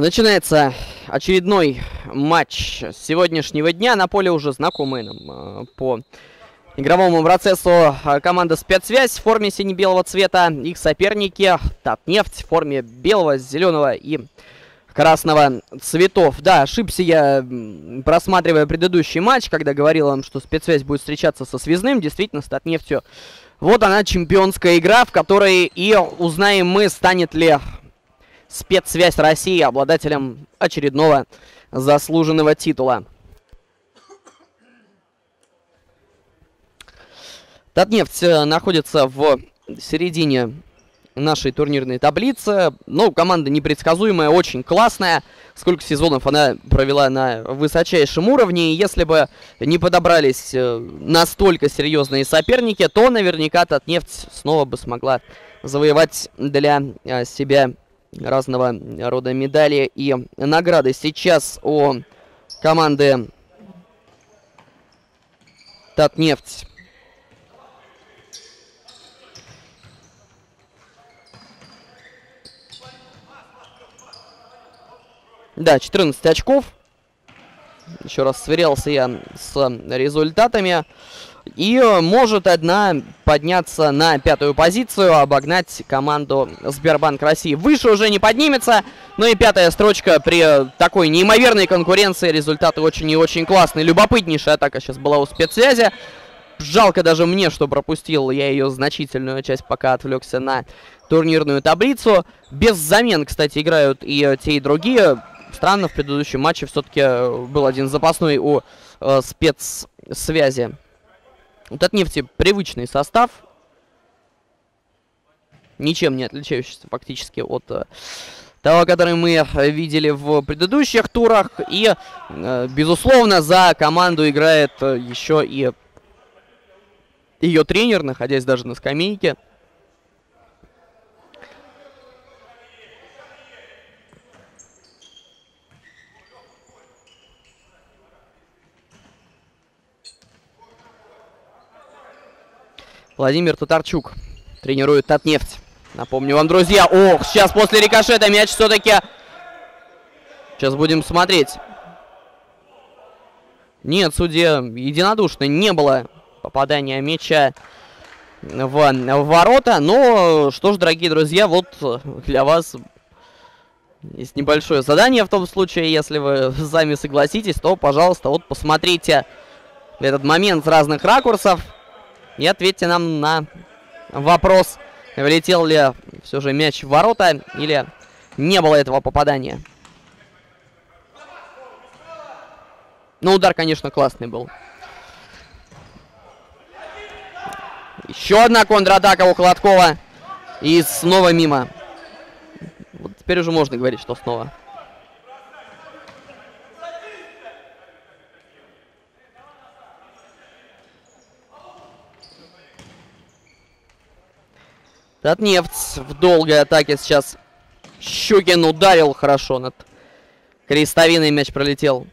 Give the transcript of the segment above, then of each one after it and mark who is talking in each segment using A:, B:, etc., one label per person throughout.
A: Начинается очередной матч сегодняшнего дня. На поле уже знакомые нам э, по игровому процессу э, команда «Спецсвязь» в форме сине-белого цвета. Их соперники «Татнефть» в форме белого, зеленого и красного цветов. Да, ошибся я, просматривая предыдущий матч, когда говорил вам, что «Спецсвязь» будет встречаться со «Связным». Действительно, с «Татнефтью» Вот она, чемпионская игра, в которой и узнаем мы, станет ли спецсвязь России обладателем очередного заслуженного титула. Татнефть э, находится в середине нашей турнирной таблицы. Ну, команда непредсказуемая, очень классная. Сколько сезонов она провела на высочайшем уровне. И если бы не подобрались э, настолько серьезные соперники, то наверняка Татнефть снова бы смогла завоевать для э, себя разного рода медали и награды. Сейчас у команды Татнефть Да, 14 очков. Еще раз сверялся я с результатами. И может одна подняться на пятую позицию, обогнать команду Сбербанк России. Выше уже не поднимется, но и пятая строчка при такой неимоверной конкуренции. Результаты очень и очень классные. Любопытнейшая атака сейчас была у спецсвязи. Жалко даже мне, что пропустил я ее значительную часть, пока отвлекся на турнирную таблицу. Без замен, кстати, играют и те, и другие. Странно, в предыдущем матче все-таки был один запасной у э, спецсвязи. Вот от нефти привычный состав. Ничем не отличающийся фактически от э, того, который мы видели в предыдущих турах. И, э, безусловно, за команду играет э, еще и ее тренер, находясь даже на скамейке. Владимир Татарчук тренирует Татнефть. Напомню вам, друзья. Ох, сейчас после рикошета мяч все-таки... Сейчас будем смотреть. Нет, судья единодушно не было попадания мяча в, в ворота. Но что ж, дорогие друзья, вот для вас есть небольшое задание в том случае, если вы сами согласитесь, то, пожалуйста, вот посмотрите этот момент с разных ракурсов. И ответьте нам на вопрос, влетел ли все же мяч в ворота или не было этого попадания. Ну, удар, конечно, классный был. Еще одна контратака у Холодкова. И снова мимо. Вот теперь уже можно говорить, что снова. Татнефть в долгой атаке сейчас. Щукин ударил хорошо над крестовиной. Мяч пролетел.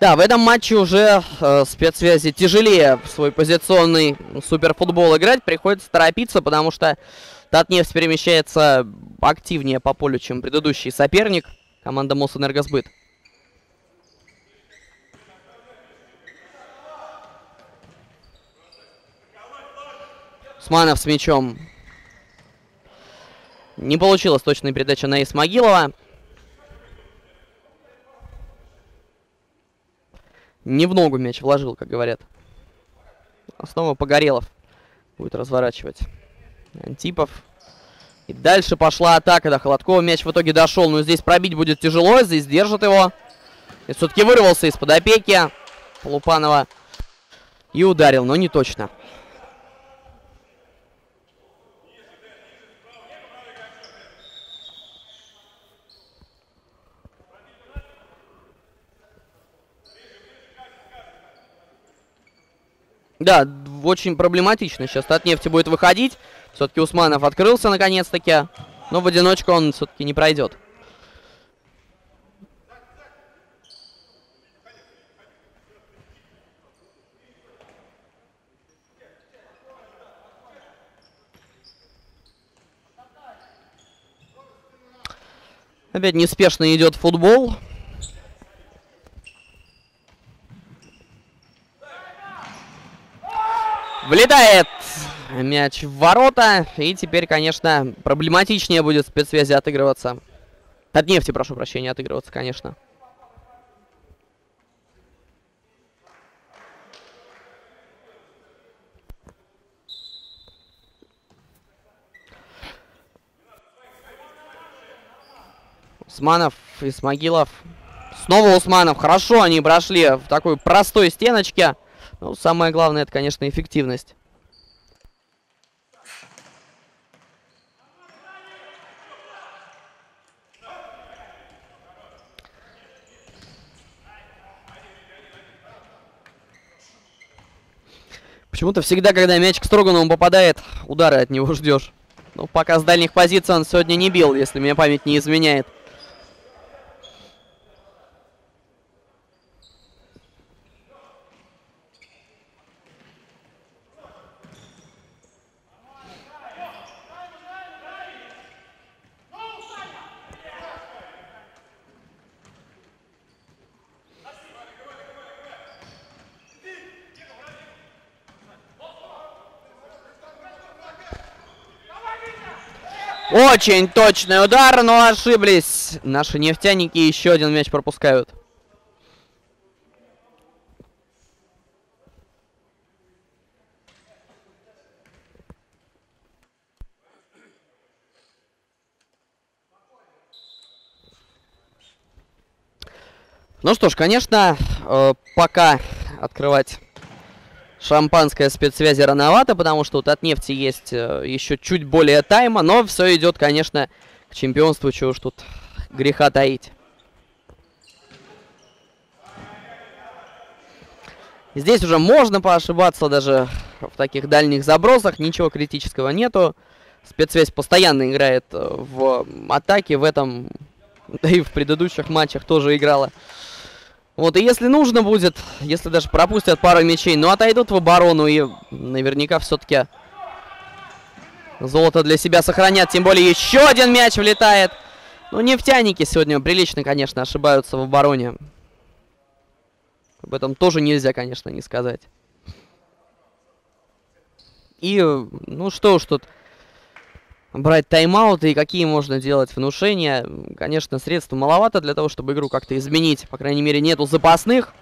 A: Да, в этом матче уже э, спецсвязи тяжелее свой позиционный суперфутбол играть. Приходится торопиться, потому что Татнефть перемещается активнее по полю, чем предыдущий соперник. Команда Мосэнергосбыт. Сманов с мячом. Не получилась точная передача на Исмагилова. Не в ногу мяч вложил, как говорят. А снова Погорелов будет разворачивать. Антипов. И дальше пошла атака до Холодкова. Мяч в итоге дошел, но здесь пробить будет тяжело. Здесь держит его. И все-таки вырвался из-под опеки Лупанова. И ударил, но не точно. Да, очень проблематично сейчас от нефти будет выходить. Все-таки Усманов открылся наконец-таки. Но в одиночку он все-таки не пройдет. Опять неспешно идет футбол. Влетает мяч в ворота. И теперь, конечно, проблематичнее будет спецсвязи отыгрываться. От нефти, прошу прощения, отыгрываться, конечно. Усманов, Исмагилов. Снова Усманов. Хорошо они прошли в такой простой стеночке. Ну, самое главное, это, конечно, эффективность. Почему-то всегда, когда мяч к Строганову попадает, удары от него ждешь. Ну, пока с дальних позиций он сегодня не бил, если меня память не изменяет. Очень точный удар, но ошиблись. Наши нефтяники еще один мяч пропускают. Ну что ж, конечно, э, пока открывать шампанское спецсвязи рановато, потому что вот от нефти есть э, еще чуть более тайма, но все идет, конечно, к чемпионству, чего уж тут греха таить. Здесь уже можно поошибаться даже в таких дальних забросах, ничего критического нету. Спецсвязь постоянно играет э, в атаке, в этом, да и в предыдущих матчах тоже играла. Вот, и если нужно будет, если даже пропустят пару мячей, ну, отойдут в оборону и наверняка все-таки золото для себя сохранят. Тем более еще один мяч влетает. Ну, нефтяники сегодня прилично, конечно, ошибаются в обороне. Об этом тоже нельзя, конечно, не сказать. И, ну что уж тут брать тайм-ауты и какие можно делать внушения. Конечно, средств маловато для того, чтобы игру как-то изменить. По крайней мере, нету запасных.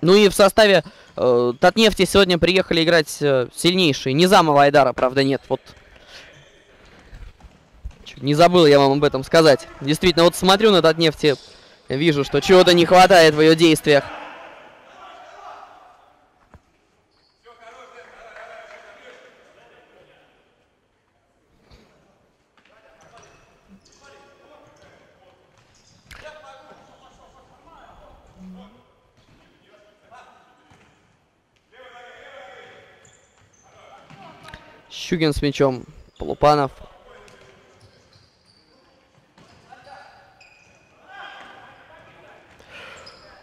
A: Ну и в составе э, Татнефти сегодня приехали играть э, сильнейшие. Низамова Айдара, правда, нет. Вот не забыл я вам об этом сказать. Действительно, вот смотрю на Татнефти, вижу, что чего-то не хватает в ее действиях. Щугин с мячом. Полупанов.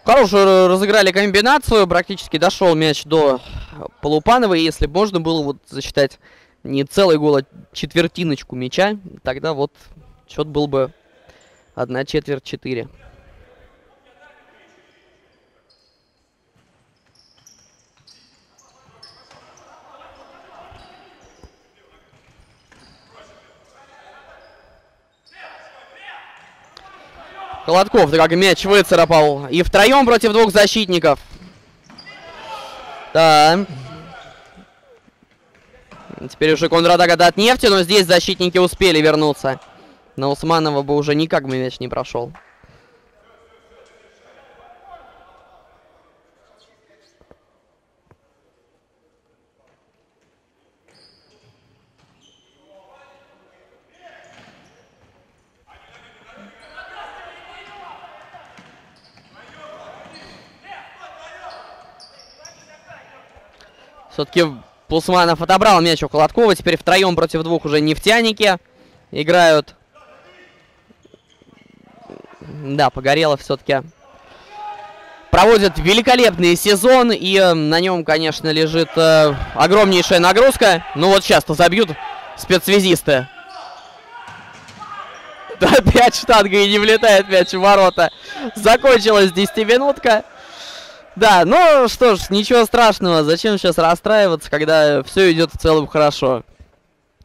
A: Хорошую разыграли комбинацию. Практически дошел мяч до Полупанова. И если можно было вот засчитать не целый гол, а четвертиночку мяча, тогда вот счет был бы одна четверть четыре. Холодков, как мяч выцарапал. И втроем против двух защитников. Да. Теперь уже контратака от нефти, но здесь защитники успели вернуться. На Усманова бы уже никак бы мяч не прошел. Все-таки Пусманов отобрал мяч у Холодкова. Теперь втроем против двух уже нефтяники. играют. Да, Погорелов все-таки проводит великолепный сезон. И э, на нем, конечно, лежит э, огромнейшая нагрузка. Ну вот сейчас-то забьют спецсвязисты. Опять штанга и не влетает мяч в ворота. Закончилась 10-минутка. Да, ну что ж, ничего страшного. Зачем сейчас расстраиваться, когда все идет в целом хорошо?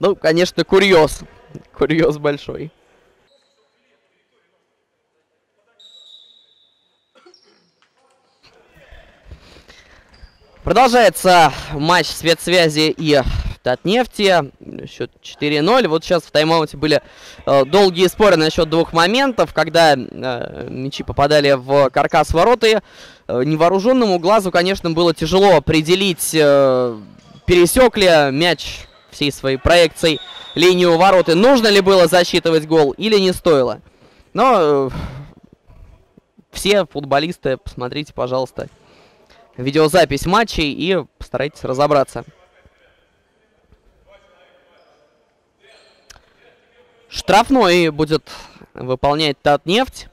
A: Ну, конечно, курьез. Курьез большой. Продолжается матч спецсвязи и Татнефти. Счет 4-0. Вот сейчас в тайм-ауте были э, долгие споры насчет двух моментов, когда э, мячи попадали в каркас вороты. Э, невооруженному глазу, конечно, было тяжело определить, э, пересек ли мяч всей своей проекцией линию вороты. Нужно ли было засчитывать гол или не стоило. Но э, все футболисты, посмотрите, пожалуйста, видеозапись матчей и постарайтесь разобраться. Штрафной будет выполнять Татнефть.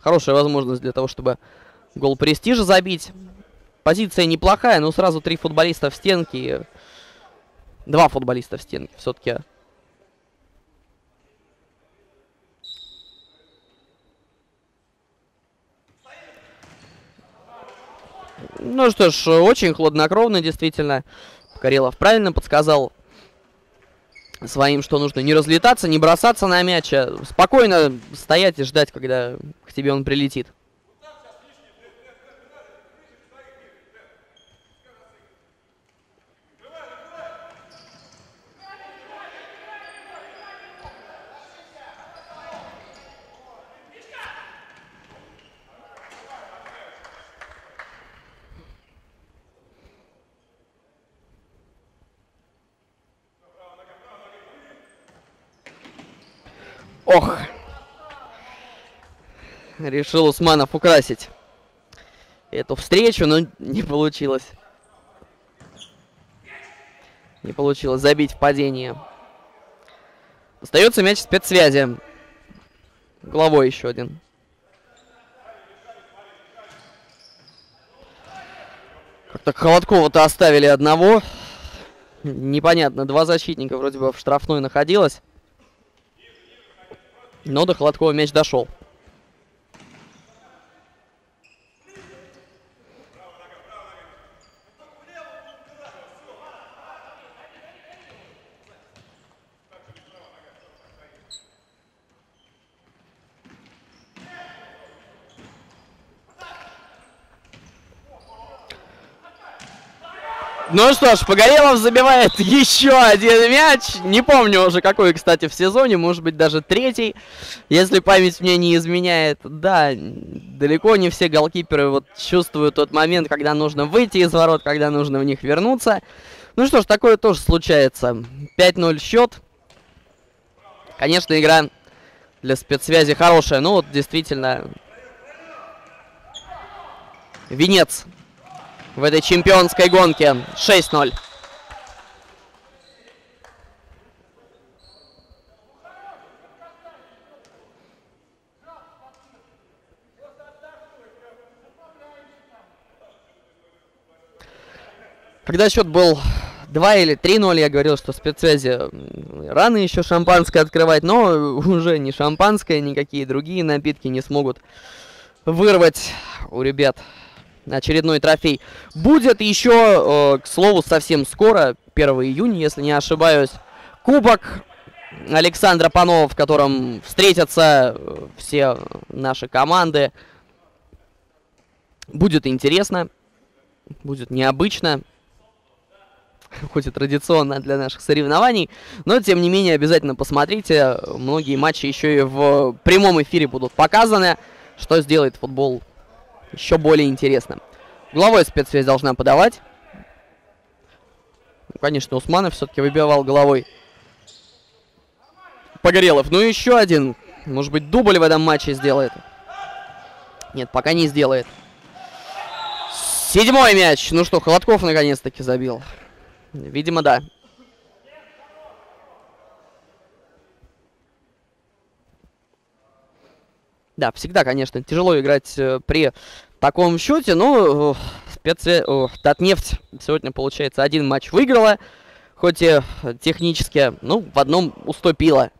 A: Хорошая возможность для того, чтобы гол престижа забить. Позиция неплохая, но сразу три футболиста в стенке. Два футболиста в стенке все-таки. Ну что ж, очень хладнокровно, действительно. Карелов правильно подсказал своим, что нужно не разлетаться, не бросаться на мяч, а спокойно стоять и ждать, когда к тебе он прилетит. Ох. Решил Усманов украсить эту встречу, но не получилось. Не получилось забить в падении. Остается мяч спецсвязи. Головой еще один. Как-то Холодкова-то оставили одного. Непонятно, два защитника вроде бы в штрафной находилось. Но до Холодкова мяч дошел. Ну что ж, Погорелов забивает еще один мяч. Не помню уже какой, кстати, в сезоне. Может быть, даже третий. Если память мне не изменяет. Да, далеко не все голкиперы вот чувствуют тот момент, когда нужно выйти из ворот, когда нужно в них вернуться. Ну что ж, такое тоже случается. 5-0 счет. Конечно, игра для спецсвязи хорошая. Но вот действительно... Венец в этой чемпионской гонке. 6-0. Когда счет был 2 или 3-0, я говорил, что спецсвязи рано еще шампанское открывать, но уже не шампанское, никакие другие напитки не смогут вырвать у ребят очередной трофей. Будет еще, э, к слову, совсем скоро, 1 июня, если не ошибаюсь, кубок Александра Панова, в котором встретятся э, все наши команды. Будет интересно, будет необычно, хоть и традиционно для наших соревнований, но тем не менее обязательно посмотрите. Многие матчи еще и в прямом эфире будут показаны, что сделает футбол еще более интересным. Головой спецсвязь должна подавать. Ну, конечно, Усманов все-таки выбивал головой. Погорелов. Ну, еще один. Может быть, дубль в этом матче сделает. Нет, пока не сделает. Седьмой мяч. Ну что, Холодков наконец-таки забил. Видимо, да. Да, всегда, конечно, тяжело играть э, при таком счете, но э, э, Татнефть сегодня, получается, один матч выиграла, хоть и технически, ну, в одном уступила.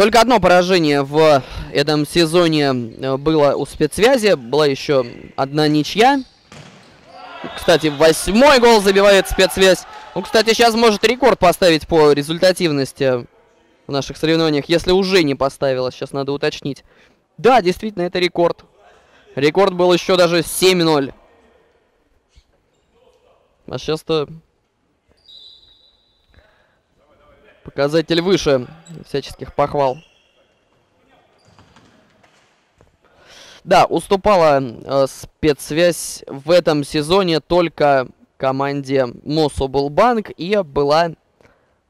A: Только одно поражение в этом сезоне э, было у спецсвязи. Была еще одна ничья. Кстати, восьмой гол забивает спецсвязь. Ну, кстати, сейчас может рекорд поставить по результативности в наших соревнованиях, если уже не поставила. Сейчас надо уточнить. Да, действительно, это рекорд. Рекорд был еще даже 7-0. А сейчас-то Показатель выше всяческих похвал. Да, уступала э, спецсвязь в этом сезоне только команде Мособлбанк и была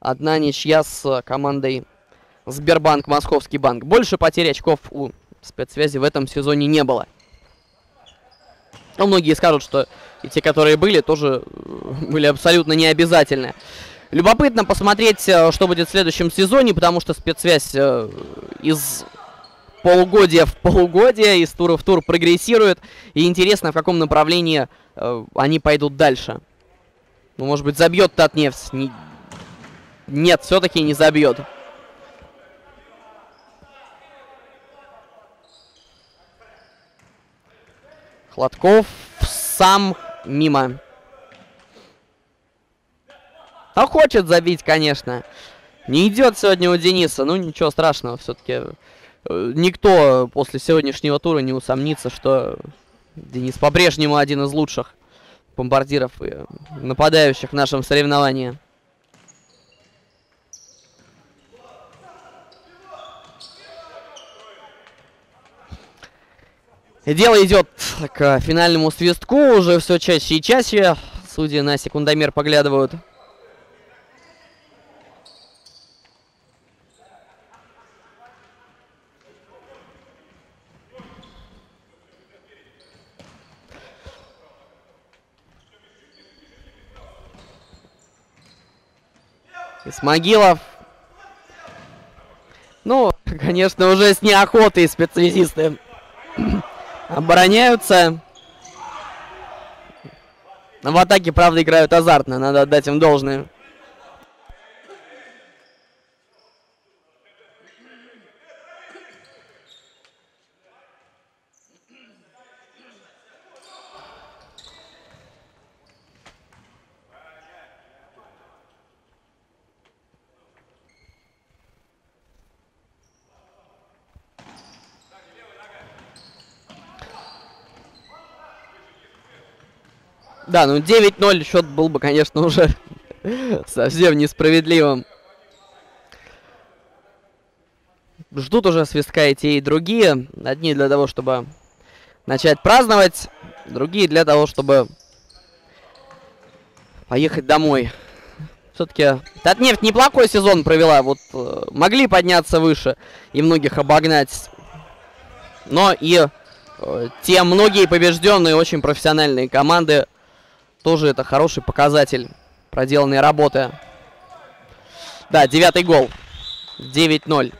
A: одна ничья с командой Сбербанк Московский банк. Больше потерь очков у спецсвязи в этом сезоне не было. Но многие скажут, что и те, которые были, тоже э, были абсолютно необязательны. Любопытно посмотреть, э, что будет в следующем сезоне, потому что спецсвязь э, из полугодия в полугодие, из тура в тур прогрессирует. И интересно, в каком направлении э, они пойдут дальше. Ну, может быть, забьет Татнефть. Не... Нет, все-таки не забьет. Хладков сам мимо. А хочет забить, конечно. Не идет сегодня у Дениса. Ну, ничего страшного. Все-таки э, никто после сегодняшнего тура не усомнится, что Денис по-прежнему один из лучших бомбардиров и нападающих в нашем соревновании. Дело идет к финальному свистку. Уже все чаще и чаще. Судьи на секундомер поглядывают. Исмагилов. Ну, конечно, уже с неохотой специалисты обороняются. В атаке, правда, играют азартно. Надо отдать им должное. Да, ну 9-0 счет был бы, конечно, уже совсем несправедливым. Ждут уже свистка и те, и другие. Одни для того, чтобы начать праздновать, другие для того, чтобы поехать домой. Все-таки Татнефть неплохой сезон провела. Вот э, могли подняться выше и многих обогнать. Но и э, те многие побежденные, очень профессиональные команды тоже это хороший показатель проделанной работы. Да, девятый гол. 9-0.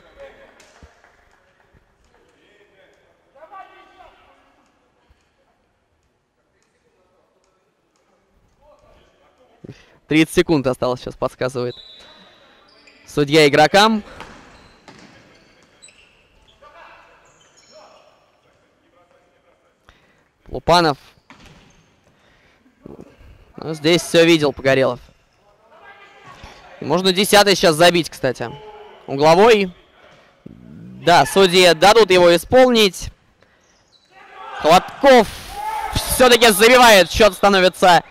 A: Тридцать секунд осталось, сейчас подсказывает. Судья игрокам. Лупанов ну, здесь все видел Погорелов. можно десятый сейчас забить, кстати. Угловой. Да, судьи дадут его исполнить. Хладков все-таки забивает. Счет становится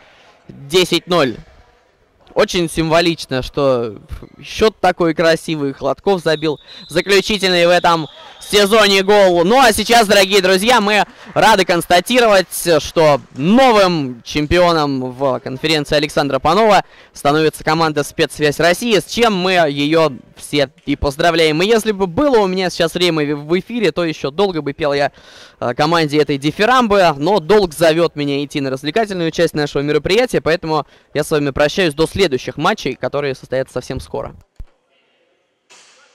A: 10-0. Очень символично, что счет такой красивый. Хладков забил заключительный в этом сезоне гол. Ну а сейчас, дорогие друзья, мы рады констатировать, что новым чемпионом в конференции Александра Панова становится команда «Спецсвязь России», с чем мы ее все и поздравляем. И если бы было у меня сейчас время в эфире, то еще долго бы пел я э, команде этой дифирамбы, но долг зовет меня идти на развлекательную часть нашего мероприятия, поэтому я с вами прощаюсь до следующих матчей, которые состоятся совсем скоро.